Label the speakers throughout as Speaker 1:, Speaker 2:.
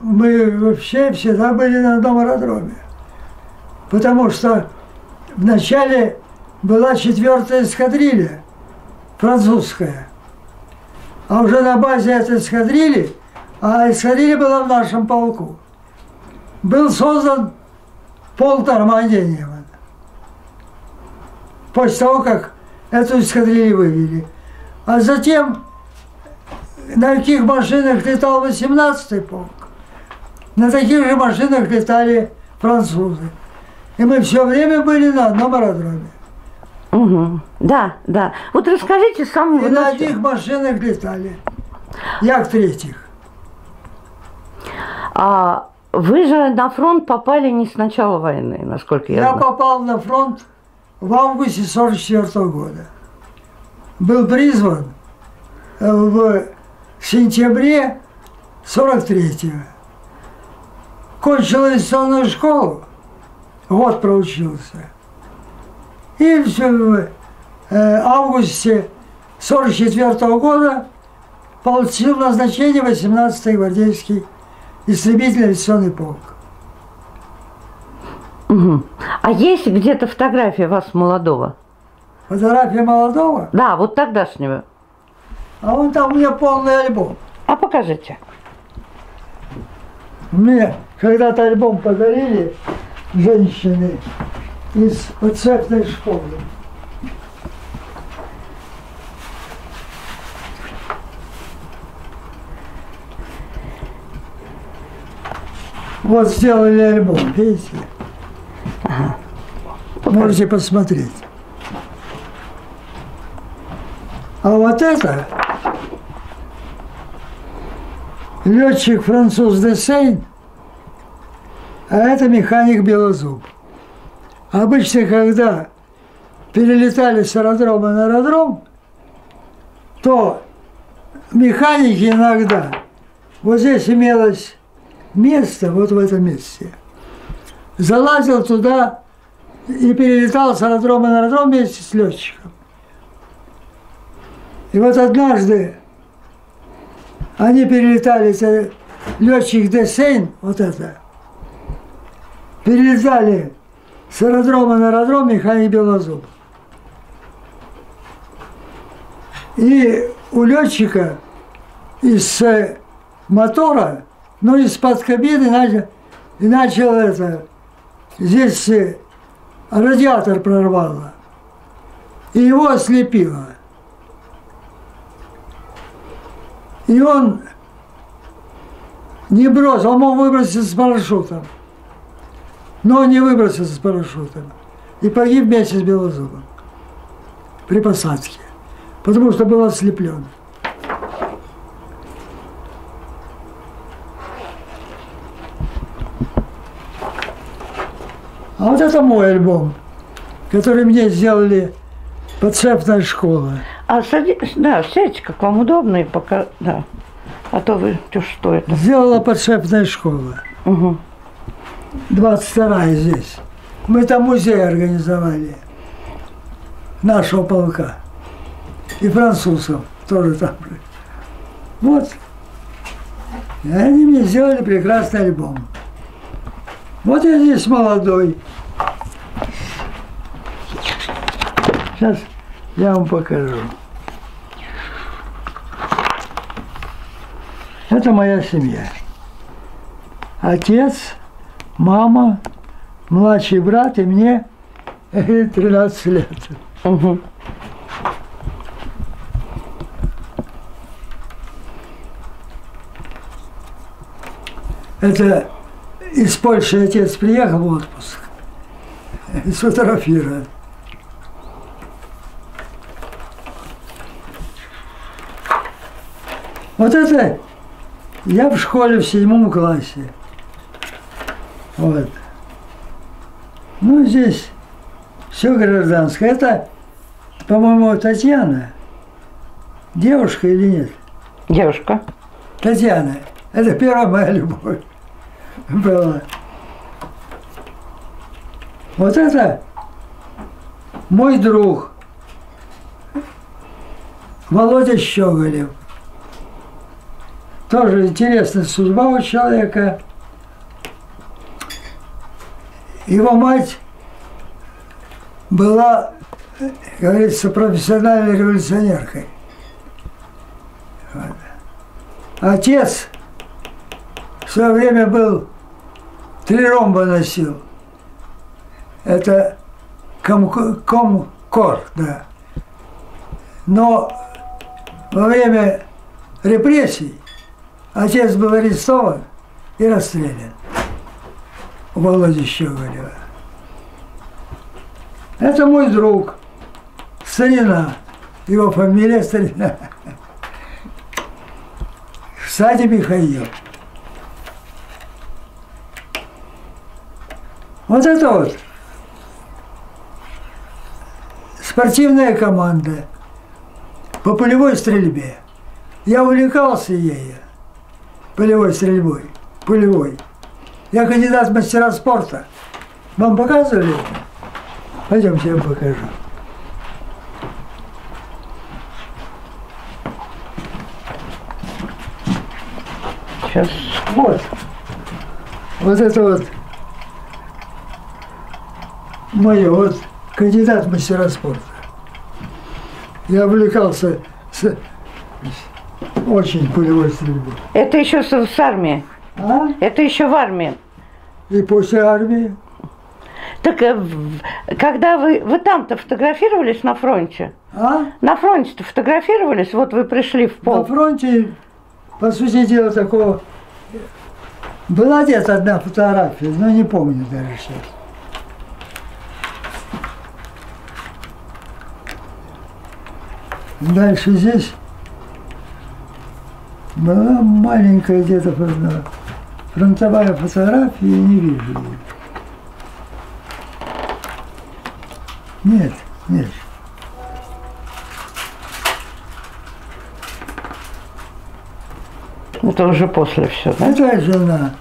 Speaker 1: мы вообще всегда были на одном аэродроме. Потому что вначале была четвертая эскадрилья, французская. А уже на базе этой эскадрильи, а эскадрилья была в нашем полку, был создан полк Нормандия Неман. После того, как эту эскадрилью вывели. А затем на каких машинах летал 18-й полк? На таких же машинах летали французы. И мы все время были на одном аэродроме.
Speaker 2: Угу. Да, да. Вот расскажите с самого
Speaker 1: И на одних машинах летали. Як третьих.
Speaker 2: А вы же на фронт попали не с начала войны, насколько я,
Speaker 1: Я
Speaker 2: знаю.
Speaker 1: попал на фронт в августе 44 года. Был призван э, в сентябре 43-го. Кончил авиационную школу, год проучился. И в э, августе 44 года получил назначение 18-й гвардейский истребительный авиационный полк.
Speaker 2: Мгм. А есть где-то фотография вас молодого?
Speaker 1: Фотография молодого,
Speaker 2: Да, вот тогдашнего.
Speaker 1: а он там у меня полный альбом.
Speaker 2: А покажите.
Speaker 1: Мне когда-то альбом подарили женщины из подцепной школы. Вот сделали альбом, видите? Можете посмотреть. А вот это летчик француз Десейн, а это механик Белозуб. Обычно, когда перелетали с аэродрома на аэродром, то механики иногда, вот здесь имелось место, вот в этом месте, залазил туда и перелетал с аэродрома на аэродром вместе с летчиком. И вот однажды они перелетали, это летчик Десейн, вот это, перелетали с аэродрома на аэродром механик Белозуб. И у летчика из э, мотора, ну, из-под кабины начал, и начал это, здесь э, радиатор прорвало. И его ослепило. И он не бросил, он мог выброситься с парашютом. Но он не выбросился с парашютом. И погиб вместе с Белозубом при посадке. Потому что был ослеплен. А вот это мой альбом, который мне сделали подцепная школа.
Speaker 2: А сади... да, сядьте, как вам удобно, и пока, да. А то вы, что это?
Speaker 1: Сделала подшепная школа.
Speaker 2: Угу.
Speaker 1: 22 здесь. Мы там музей организовали. Нашего полка. И французов тоже там же. Вот. И они мне сделали прекрасный альбом. Вот я здесь молодой. Сейчас я вам покажу. Это моя семья. Отец, мама, младший брат и мне 13 лет.
Speaker 2: Угу.
Speaker 1: Это из Польши отец приехал в отпуск. И сфотографировал. Вот это я в школе в седьмом классе. Вот. Ну, здесь все гражданское. Это, по-моему, Татьяна. Девушка или нет?
Speaker 2: Девушка.
Speaker 1: Татьяна. Это первая моя любовь была. Вот это мой друг Володя Щеголев. Тоже интересная судьба у человека. Его мать была, говорится, профессиональной революционеркой. Вот. Отец в свое время был, три ромба носил. Это ком, комкор, да. Но во время репрессий отец был арестован и расстрелян у Володи Щеголева. Это мой друг, Старина, его фамилия Старина. Кстати, Михаил. Вот это вот спортивная команда по полевой стрельбе. Я увлекался ею, полевой стрельбой, полевой. Я кандидат в мастера спорта. Вам показывали это? Пойдемте, я вам покажу.
Speaker 2: Сейчас.
Speaker 1: Вот. Вот это вот мое, вот кандидат в мастера спорта. Я увлекался с очень полевой стрельбой.
Speaker 2: Это еще с, с армии.
Speaker 1: А?
Speaker 2: Это еще в армии.
Speaker 1: И после армии.
Speaker 2: Так э, когда вы, вы там-то фотографировались на фронте?
Speaker 1: А?
Speaker 2: На фронте-то фотографировались? Вот вы пришли в
Speaker 1: На
Speaker 2: пол.
Speaker 1: фронте, по сути дела, такого... Была где-то одна фотография, но не помню даже сейчас. Дальше здесь была маленькая где-то фото- фронтовая фотография, не вижу ее. Нет, нет.
Speaker 2: Это уже после все, да?
Speaker 1: Это жена.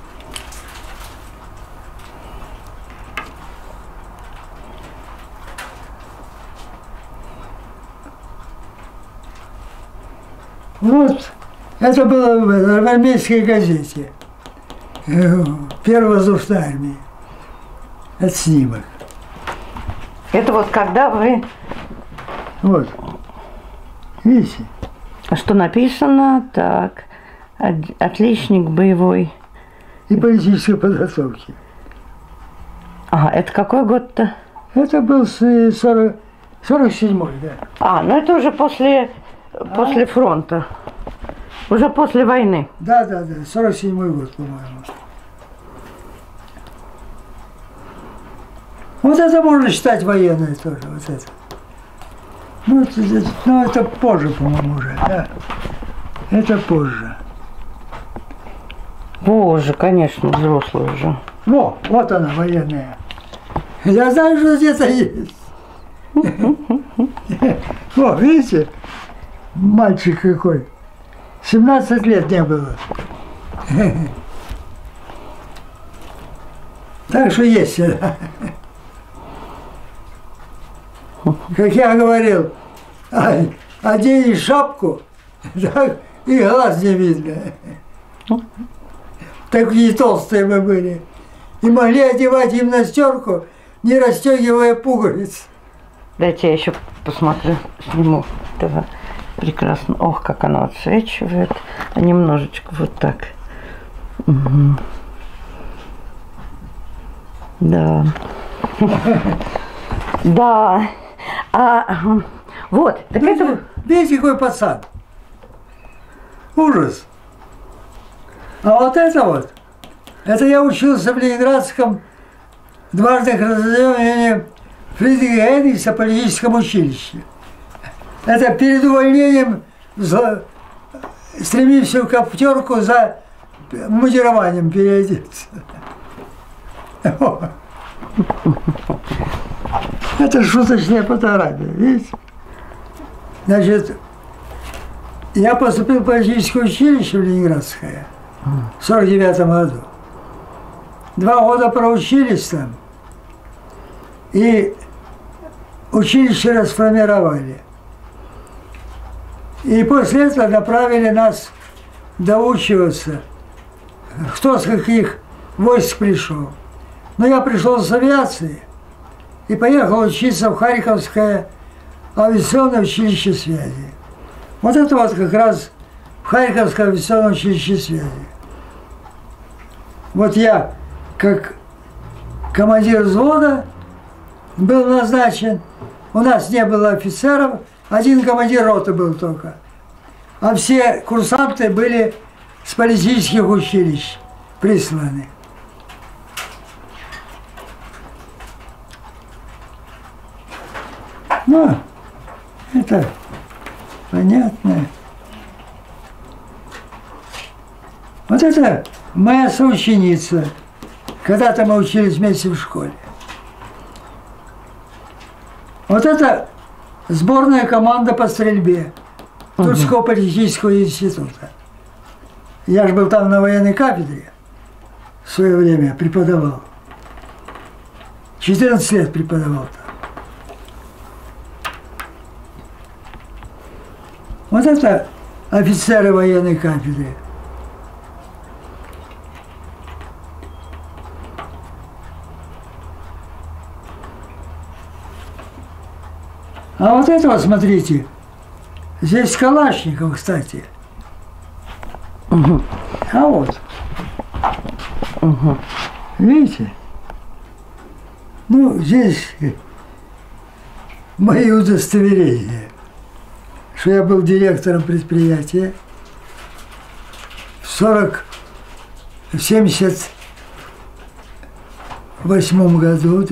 Speaker 1: Вот, это было в, армейской газете. Э, Первой воздушной армии. Это снимок.
Speaker 2: Это вот когда вы...
Speaker 1: Вот. Видите?
Speaker 2: А Что написано? Так. Отличник боевой.
Speaker 1: И политической подготовки.
Speaker 2: Ага, это какой год-то?
Speaker 1: Это был с- 40, 47-й, да.
Speaker 2: А, ну это уже после, после фронта. Уже после войны.
Speaker 1: Да, да, да, 47 год, по-моему. Вот это можно считать военное тоже, вот это. Ну, это, это- ну, это позже, по-моему, уже, да. Это позже.
Speaker 2: Боже, конечно, взрослый уже.
Speaker 1: Во, вот она, военная. Я знаю, что где-то есть. Во, видите? Мальчик какой. 17 лет не было. Так что есть. Как я говорил, одень шапку, так и глаз не видно. Такие толстые мы были. И могли одевать гимнастерку, не расстегивая пуговиц.
Speaker 2: Дайте я еще посмотрю, сниму. этого. Прекрасно. Ох, как оно отсвечивает. А немножечко вот так. Мгм. Да. Да. А, вот, так это...
Speaker 1: Видите, какой пацан? Ужас. А вот это вот, это я учился в Ленинградском дважды разделении Фридриха Энгельса политическом училище. Это перед увольнением за- стремился в коптерку за мундированием переодеться. Это шуточная фотография, видите? Значит, я поступил в политическое училище в Ленинградское в 49 году. Два года проучились там. И училище расформировали. И после этого направили нас доучиваться, кто с каких войск пришел. Но я пришел с авиации и поехал учиться в Харьковское авиационное училище связи. Вот это вот как раз в Харьковское авиационное училище связи. Вот я, как командир взвода, был назначен. У нас не было офицеров, один командир роты был только. А все курсанты были с политических училищ присланы. Ну, это понятно. Вот это моя соученица. Когда-то мы учились вместе в школе. Вот это сборная команда по стрельбе Тульского политического института. Я же был там на военной кафедре в свое время, преподавал. 14 лет преподавал там. Вот это офицеры военной кафедры. А вот это вот, смотрите, здесь Калашников, кстати. А вот. Видите? Ну, здесь мои удостоверения, что я был директором предприятия в 40, в 78 году,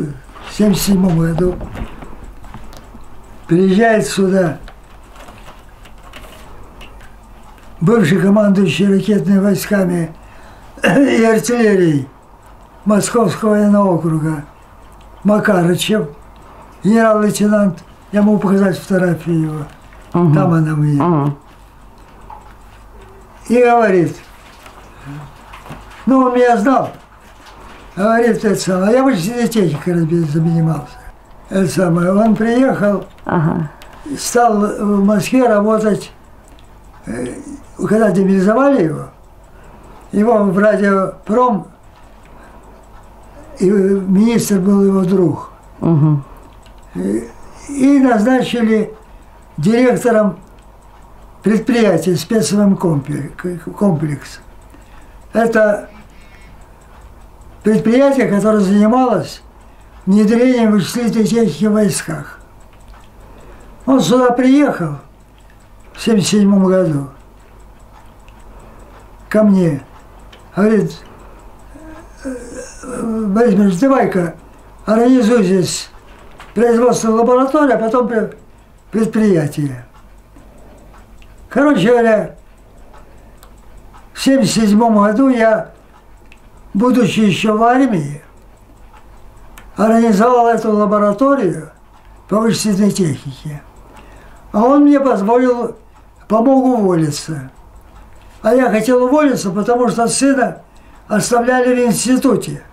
Speaker 1: в 77 году приезжает сюда бывший командующий ракетными войсками и артиллерией Московского военного округа Макарычев, генерал-лейтенант, я могу показать фотографию его,
Speaker 2: Угу.
Speaker 1: там она у меня.
Speaker 2: Угу.
Speaker 1: И говорит, ну, он меня знал, говорит, это самое, а я вычислительной техникой занимался. Это самое, он приехал,
Speaker 2: Ага.
Speaker 1: стал в Москве работать, э, когда демобилизовали его, его в радиопром, и министр был его друг.
Speaker 2: Угу.
Speaker 1: И назначили директором предприятия спецовым комплекс. Это предприятие, которое занималось внедрением вычислительной техники в войсках. Он сюда приехал в 1977 году ко мне. Говорит, Борис давай-ка организуй здесь производственную лабораторию, а потом пре- предприятие. Короче говоря, в 1977 году я, будучи еще в армии, организовал эту лабораторию по вычислительной технике. А он мне позволил, помог уволиться. А я хотел уволиться, потому что сына оставляли в институте.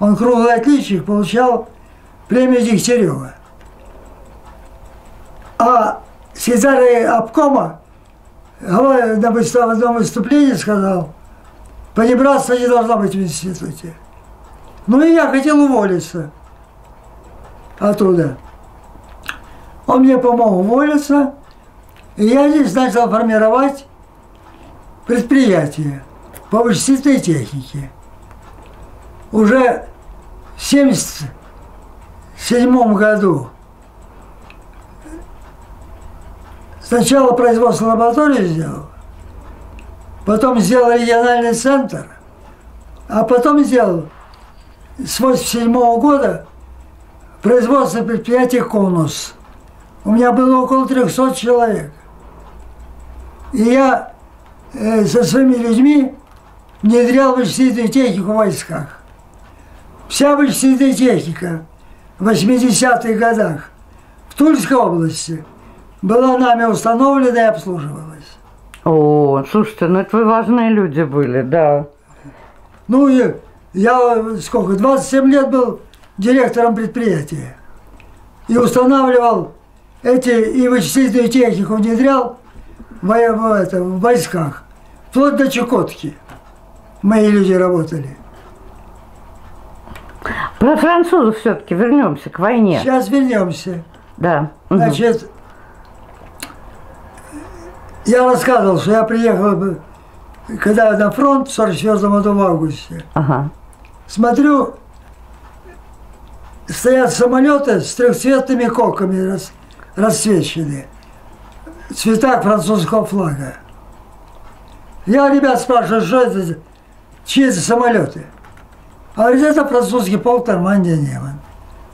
Speaker 1: Он круглый отличник, получал премию Дегтярева. А секретарь обкома на одном выступлении сказал, понебратства не должно быть в институте. Ну и я хотел уволиться оттуда. Он мне помог уволиться, и я здесь начал формировать предприятие по вычислительной технике. Уже в 1977 году сначала производство лаборатории сделал, потом сделал региональный центр, а потом сделал с 1987 года производство предприятия «Конус». У меня было около 300 человек. И я э, со своими людьми внедрял вычислительную технику в войсках. Вся вычислительная техника в 80-х годах в Тульской области была нами установлена и обслуживалась.
Speaker 2: О, слушайте, ну это вы важные люди были, да.
Speaker 1: Ну, и я сколько, 27 лет был директором предприятия. И устанавливал эти, и вычислительную технику внедрял в, это, в войсках. Вплоть до Чукотки. Мои люди работали.
Speaker 2: Про французов все-таки вернемся к войне.
Speaker 1: Сейчас вернемся.
Speaker 2: Да.
Speaker 1: Значит, я рассказывал, что я приехал, когда на фронт в 44 году в августе.
Speaker 2: Ага.
Speaker 1: Смотрю, стоят самолеты с трехцветными коками рас, расцвечены. В цветах французского флага. Я ребят спрашиваю, что это, чьи это самолеты? А говорит, это французский полк Нормандия Неман.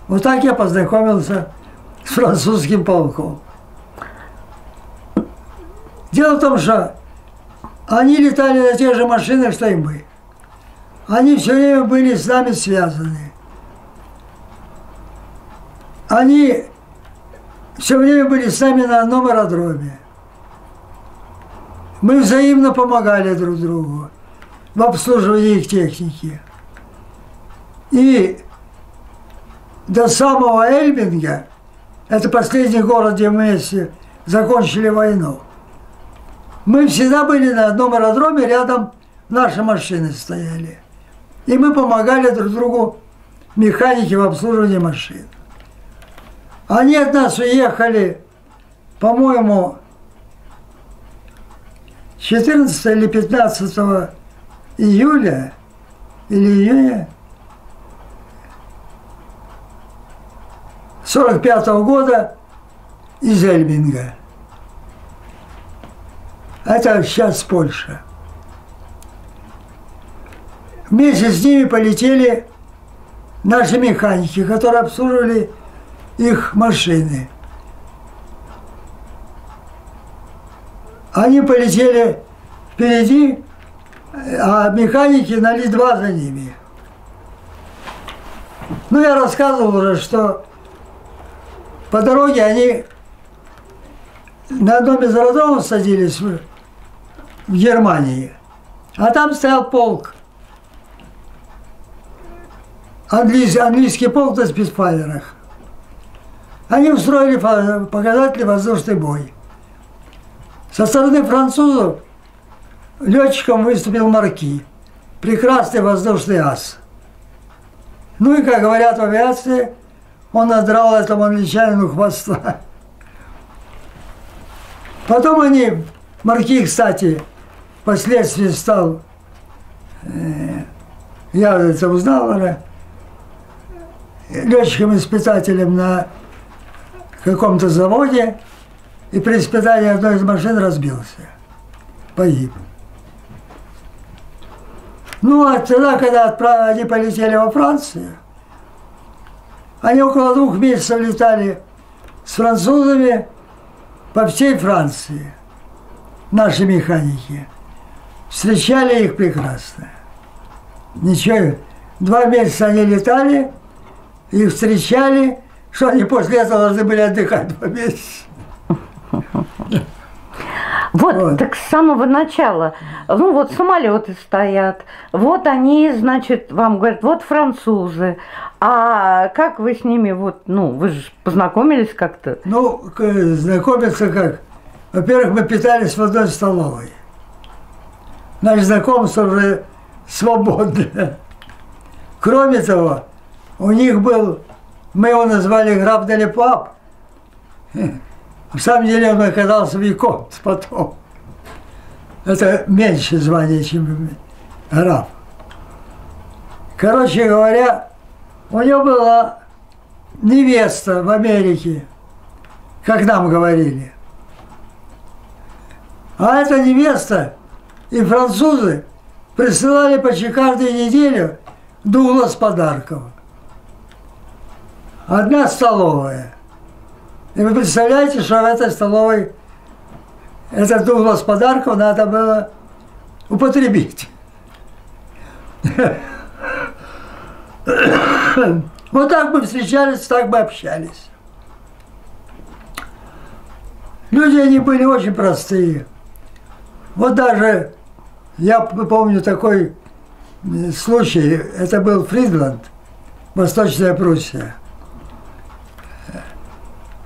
Speaker 1: Вот так я познакомился с французским полком. Дело в том, что они летали на тех же машинах, что и мы. Они все время были с нами связаны. Они все время были с нами на одном аэродроме. Мы взаимно помогали друг другу в обслуживании их техники. И до самого Эльбинга, это последний город, где мы закончили войну, мы всегда были на одном аэродроме, рядом наши машины стояли. И мы помогали друг другу, механики в обслуживании машин. Они от нас уехали, по-моему, 14 или 15 июля или июня 45 года из Эльбинга. Это сейчас Польша. Вместе с ними полетели наши механики, которые обслуживали их машины. Они полетели впереди, а механики на Ли-2 за ними. Ну, я рассказывал уже, что по дороге они на одном из аэродромов садились в, Германии, а там стоял полк. Английский, английский полк на спидфайерах. Они устроили показательный воздушный бой. Со стороны французов летчиком выступил Марки, прекрасный воздушный ас. Ну и, как говорят в авиации, он надрал этому англичанину хвоста. Потом они, Марки, кстати, впоследствии стал, э, я это узнал летчиком-испытателем на каком-то заводе, и при испытании одной из машин разбился. Погиб. Ну, а тогда, когда отправ- они полетели во Францию, они около двух месяцев летали с французами по всей Франции. Наши механики. Встречали их прекрасно. Ничего. Два месяца они летали, их встречали, что они после этого должны были отдыхать два месяца.
Speaker 2: Вот,
Speaker 1: Вот.
Speaker 2: так с самого начала. Ну, вот самолеты стоят. Вот они, значит, вам говорят, вот французы. А как вы с ними, вот, ну, вы же познакомились как-то?
Speaker 1: Ну, знакомиться как? Во-первых, мы питались в одной столовой. Наше знакомство уже свободное. Кроме того, у них был, мы его назвали граф Делепап. В самом деле он оказался виконт потом. Это меньше звание, чем граф. Короче говоря, у него была невеста в Америке, как нам говорили. А эта невеста и французы присылали почти каждую неделю Дуглас подарков. Одна столовая. И вы представляете, что в этой столовой этот Дуглас подарков надо было употребить. Вот так мы встречались, так мы общались. Люди они были очень простые. Вот даже я помню такой случай, это был Фридланд, Восточная Пруссия.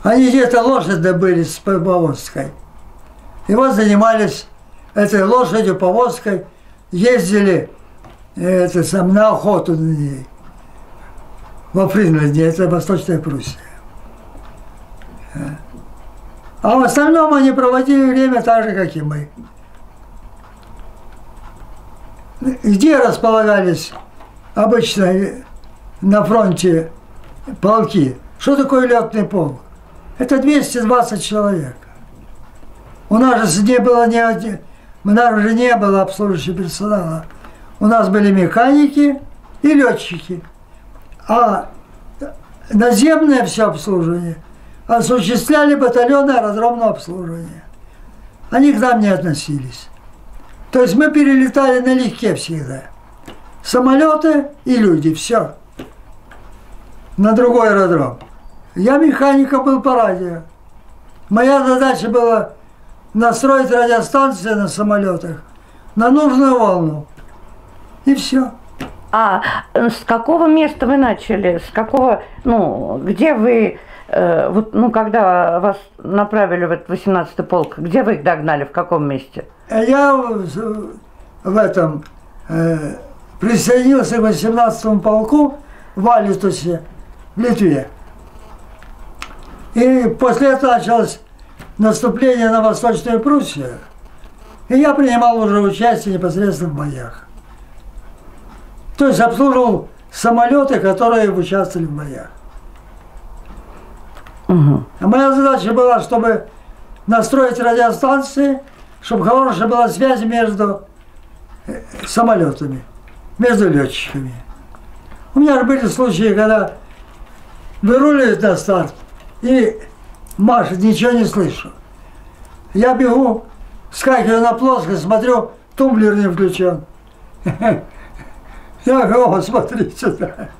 Speaker 1: Они где-то лошадь добыли с повозкой. И вот занимались этой лошадью, повозкой, ездили это, сам, на охоту на ней. Во Фринленде, это Восточная Пруссия. А в остальном они проводили время так же, как и мы. Где располагались обычно на фронте полки? Что такое летный полк? Это 220 человек. У нас же не было ни один, у нас же не было обслуживающего персонала. У нас были механики и летчики. А наземное все обслуживание осуществляли батальоны аэродромного обслуживания. Они к нам не относились. То есть мы перелетали налегке всегда. Самолеты и люди, все. На другой аэродром. Я механиком был по радио. Моя задача была настроить радиостанции на самолетах на нужную волну. И все.
Speaker 2: А с какого места вы начали? С какого, ну, где вы, э, вот, ну, когда вас направили в этот 18-й полк, где вы их догнали, в каком месте?
Speaker 1: Я в, в этом э, присоединился к 18-му полку в Алитусе, в Литве. И после этого началось наступление на Восточную Пруссию. И я принимал уже участие непосредственно в боях. То есть обслуживал самолеты, которые участвовали в боях. Угу. А моя задача была, чтобы настроить радиостанции, чтобы хорошая была связь между э, самолетами, между летчиками. У меня же были случаи, когда выруливают на старт, и машет, ничего не слышу. Я бегу, скакиваю на плоскость, смотрю, тумблер не включен. Я говорю, смотри сюда.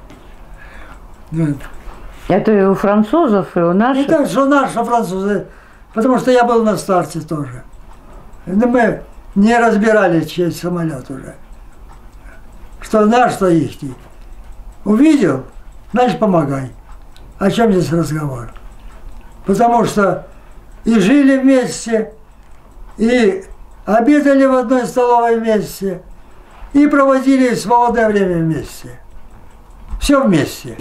Speaker 2: Это и у французов, и у наших?
Speaker 1: И так, что наши французы, потому что я был на старте тоже. Но мы не разбирали, чей самолет уже. Что наш, что их. Увидел, значит помогай. О чем здесь разговор? Потому что и жили вместе, и обедали в одной столовой вместе, и проводили свободное время вместе. Все вместе.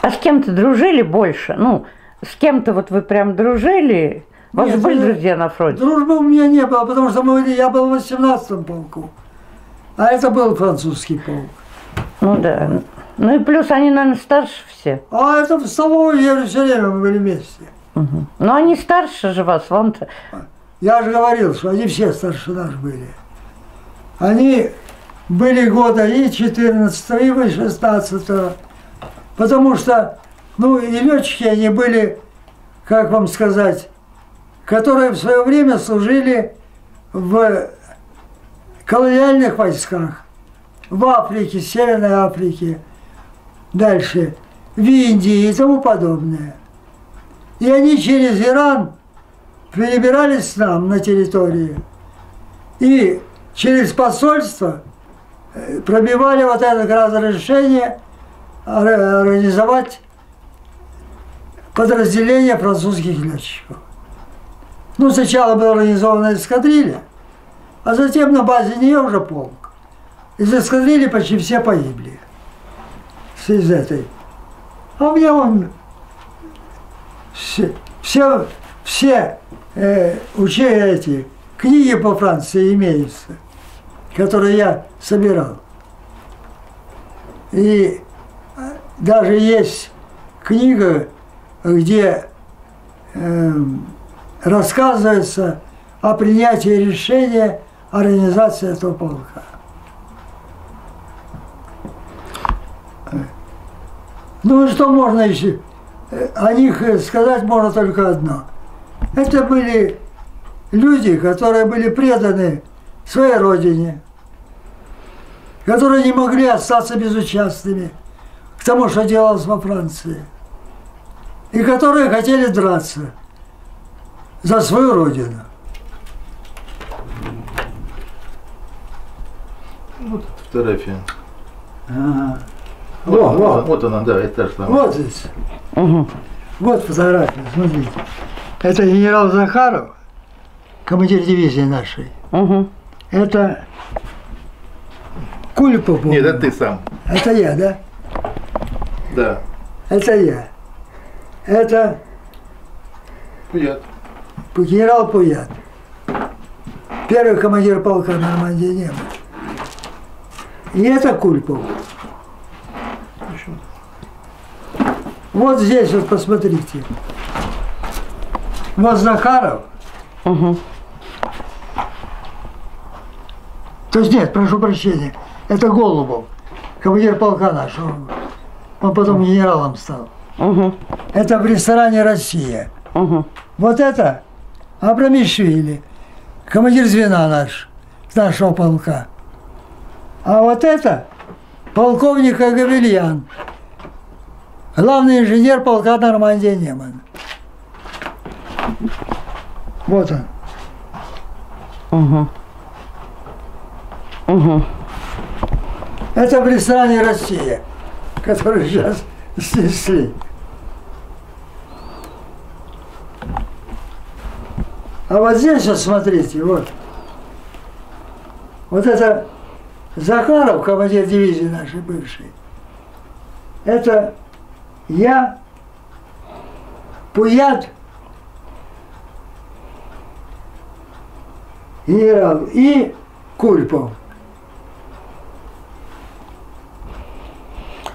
Speaker 2: А с кем-то дружили больше? Ну, с кем-то вот вы прям дружили? У вас Нет, были друзья на фронте?
Speaker 1: Дружбы у меня не было, потому что мы, я был в 18-м полку. А это был французский полк.
Speaker 2: Ну да. Ну и плюс они, наверное, старше все.
Speaker 1: А это в столовой я все время мы были вместе.
Speaker 2: Угу. Но они старше же вас, вам-то.
Speaker 1: Я же говорил, что они все старше нас были. Они были года и 14 и 16 потому что, ну, и летчики они были, как вам сказать, которые в свое время служили в колониальных войсках, в Африке, Северной Африке, дальше в Индии и тому подобное. И они через Иран перебирались к нам на территорию. И через посольство э, пробивали вот это разрешение организовать подразделение французских летчиков. Ну, сначала была организована эскадрилья, а затем на базе нее уже полк. Из эскадрильи почти все погибли из этой. А меня он все, все, все э, учи эти книги по Франции имеются, которые я собирал. И э, даже есть книга, где э, рассказывается о принятии решения организации этого полка. Ну что можно еще? О них сказать можно только одно. Это были люди, которые были преданы своей родине, которые не могли остаться безучастными к тому, что делалось во Франции, и которые хотели драться за свою родину.
Speaker 3: Вот фотография.
Speaker 1: Ага.
Speaker 3: Вот, вот, вот, вот она, да, это та
Speaker 1: Вот здесь. Угу. Вот фотография, смотрите. Это генерал Захаров, командир дивизии нашей.
Speaker 2: Угу.
Speaker 1: Это Кулипов. был.
Speaker 3: Нет, это ты сам.
Speaker 1: Это я, да?
Speaker 3: Да.
Speaker 1: Это я. Это
Speaker 3: Пуят.
Speaker 1: генерал Пуят. Первый командир полка Нормандии немец. И это Кульпов. Вот здесь вот посмотрите. Вот Захаров.
Speaker 2: Угу.
Speaker 1: То есть нет, прошу прощения. Это Голубов. Командир полка наш. Он, потом генералом стал.
Speaker 2: Угу.
Speaker 1: Это в ресторане «Россия».
Speaker 2: Угу.
Speaker 1: Вот это Абрамишвили, командир звена наш, нашего полка. А вот это полковник Агавельян, главный инженер полка Нормандия Неман. Вот он.
Speaker 2: Угу. Угу.
Speaker 1: Это в ресторане «Россия», который сейчас снесли. А вот здесь вот смотрите, вот. Вот это Захаров, командир дивизии нашей бывшей. Это я, Пуят, генерал и Кульпов.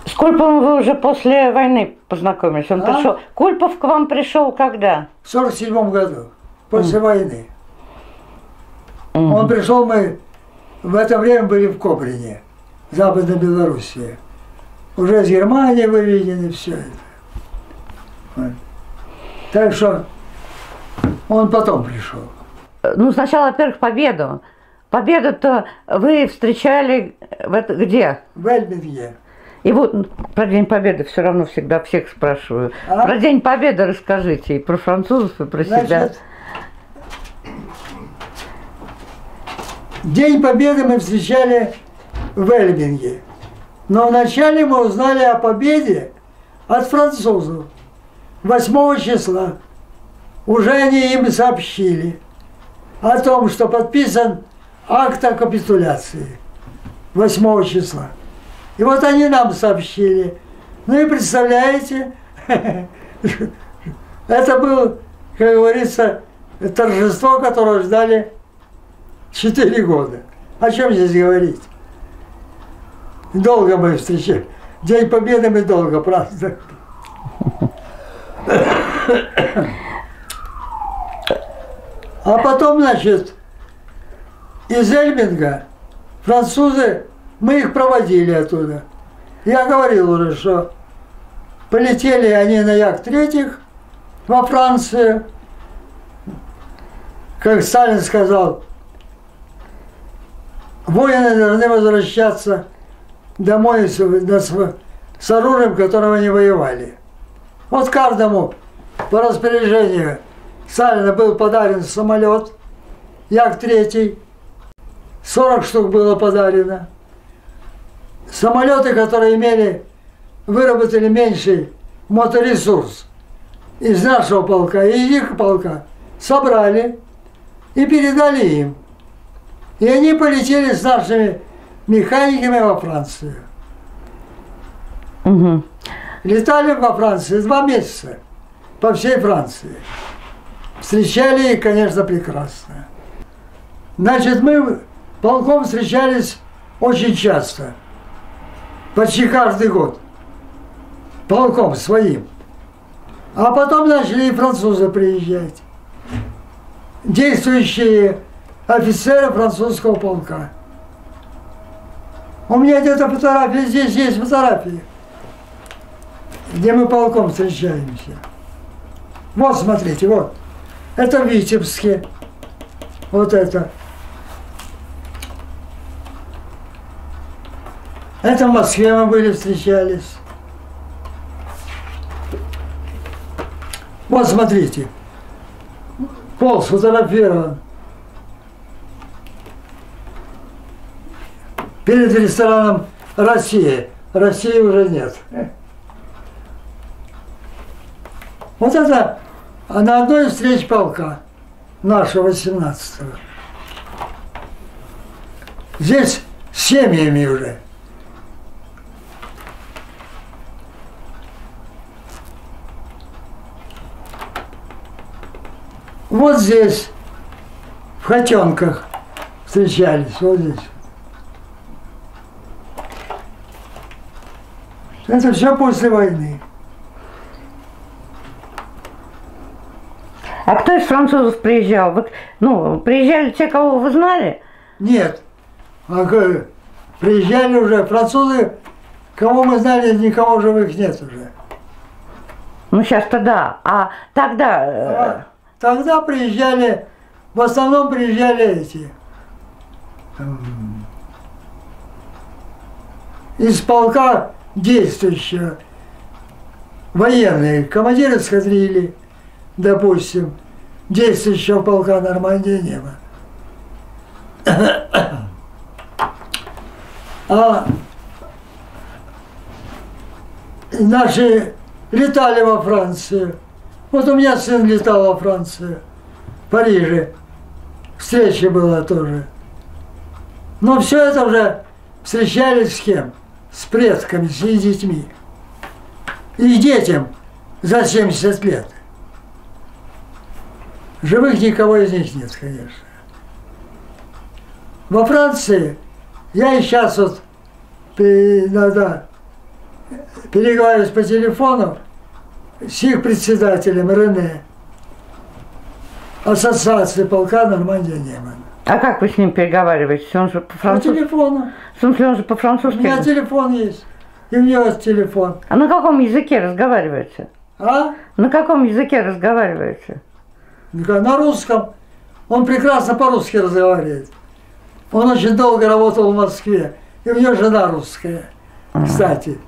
Speaker 2: С Кульповым вы уже после войны познакомились. Он
Speaker 1: А?
Speaker 2: пришел. Кульпов к вам пришел когда?
Speaker 1: В 47 году, после войны.
Speaker 2: Мгм.
Speaker 1: Он пришел, мы в это время были в Кобрине, Западной Белоруссии. Уже из Германии выведены все это. Вот. Так что он потом пришел.
Speaker 2: Ну, сначала, во-первых, победу. Победу-то вы встречали в это, где?
Speaker 1: В Эльбинге.
Speaker 2: И вот про День Победы все равно всегда всех спрашиваю.
Speaker 1: А?
Speaker 2: Про День Победы расскажите и про французов, и про себя.
Speaker 1: Значит, День Победы мы встречали в Эльбинге. Но вначале мы узнали о победе от французов 8 числа. Уже они им сообщили о том, что подписан акт о капитуляции 8 числа. И вот они нам сообщили. Ну и представляете, это было, как говорится, торжество, которое ждали 4 года. О чем здесь говорить? Долго мы встречали. День Победы мы долго праздновали. А потом, значит, из Эльбинга французы, мы их проводили оттуда. Я говорил уже, что полетели они на Як-3 во Францию. Как Сталин сказал, воины должны возвращаться домой с, св- с оружием, которым они воевали. Вот каждому по распоряжению Сталина был подарен самолет Як-3, 40 штук было подарено. Самолеты, которые имели, выработали меньший моторесурс из нашего полка и их полка, собрали и передали им. И они полетели с нашими механиками во Францию.
Speaker 2: Мгм.
Speaker 1: Летали во Францию два месяца по всей Франции. Встречали их, конечно, прекрасно. Значит, мы полком встречались очень часто. Почти каждый год. Полком своим. А потом начали и французы приезжать. Действующие офицеры французского полка. У меня где-то фотографии, здесь есть фотографии, где мы полком встречаемся. Вот, смотрите, вот. Это в Витебске. Вот это. Это в Москве мы были, встречались. Вот, смотрите. Пол сфотографирован. Перед рестораном Россия. России уже нет. Вот это на одной из встреч полка, нашего 18-го. здесь семьями уже. Вот здесь, в Хотенках, встречались, вот здесь. Это все после войны.
Speaker 2: А кто из французов приезжал? Вы, ну, приезжали те, кого вы знали?
Speaker 1: Нет. А г- приезжали уже французы, кого мы знали, никого живых нет уже.
Speaker 2: Ну, сейчас-то да. А тогда... э,
Speaker 1: А тогда приезжали, в основном приезжали эти. м, Из полка действующего. Военные, командир эскадрильи, допустим, действующего полка Нормандия небо. А наши летали во Францию. Вот у меня сын летал во Францию, в Париже. Встреча была тоже. Но все это уже встречались с кем? С предками, с детьми. И детям за 70 лет. Живых никого из них нет, конечно. Во Франции я и сейчас вот иногда переговариваюсь по телефону с их председателем Рене, ассоциации полка Нормандия Неман.
Speaker 2: А как вы с ним переговариваетесь? Он же
Speaker 1: По
Speaker 2: по-французски...
Speaker 1: телефону.
Speaker 2: В смысле, он же
Speaker 1: У
Speaker 2: по-французски...
Speaker 1: меня телефон есть. И у него есть телефон.
Speaker 2: А на каком языке разговариваете?
Speaker 1: А?
Speaker 2: На каком языке разговариваете?
Speaker 1: На русском. Он прекрасно по-русски разговаривает. Он очень долго работал в Москве. И у него жена русская, кстати.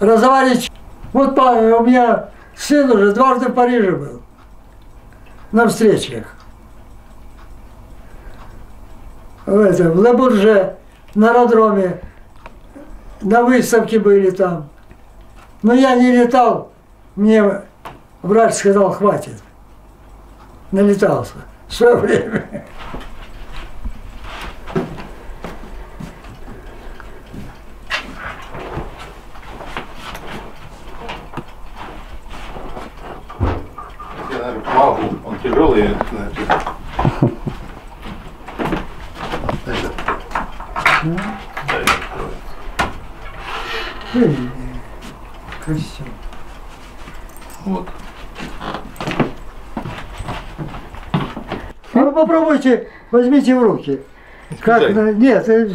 Speaker 1: Разговаривать. Вот у меня сын уже дважды в Париже был. На встречах. В, этом, в Лебурже, на аэродроме. На выставке были там. Но я не летал. Мне врач сказал, хватит. Налетался в свое время.
Speaker 3: Я, наверное, помогу. Он тяжелый, значит. Это. Да, я открою.
Speaker 1: Эй, Костюм.
Speaker 3: Вот.
Speaker 1: А вы попробуйте, возьмите в руки. Как. Нет, э,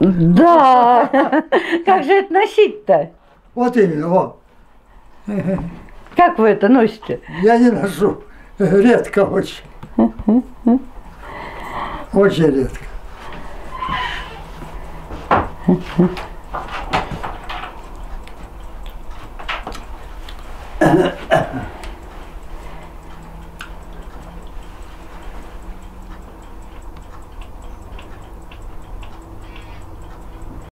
Speaker 2: Да! Как же это носить-то?
Speaker 1: вот именно, вот.
Speaker 2: Как вы это носите?
Speaker 1: Я не ношу. Редко очень. Очень редко.